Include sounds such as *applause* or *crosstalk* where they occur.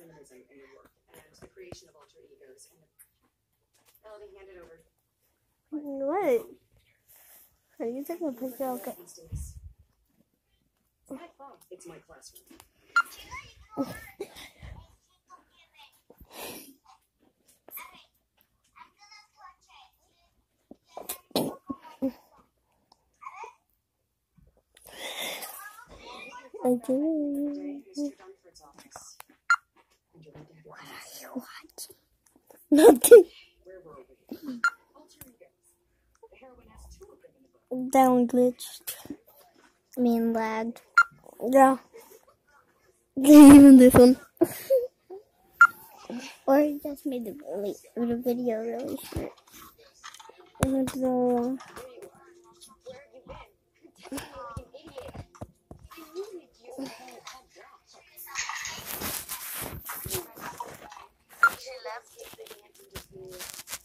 feminism in the work and the creation of alter egos. And Melody, hand it over. What? Are you taking a picture? Okay. It's my phone. It's my classroom. *laughs* has two of them in the book. Down glitched. I mean, lagged. Yeah. Even this one. *laughs* Or it just made the, really, the video really short. She left.